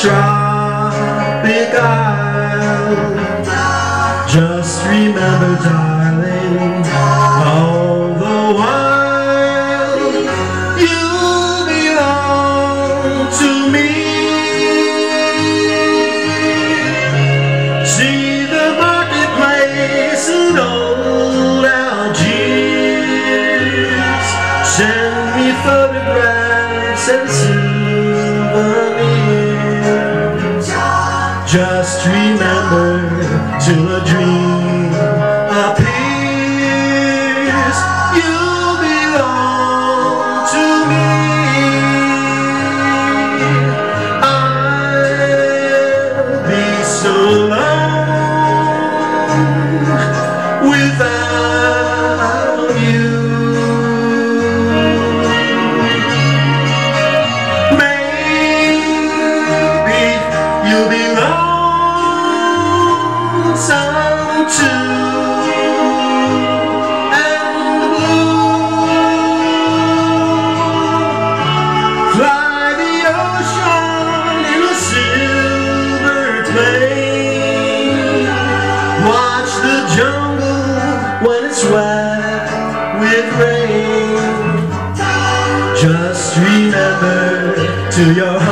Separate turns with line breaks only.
tropic isle. Just remember darling All the while You belong to me. See the marketplace and old Algiers Send me photographs souvenirs Just remember till a dream appears You belong to me. I'll be so alone without Watch the jungle when it's wet with rain. Just remember to your again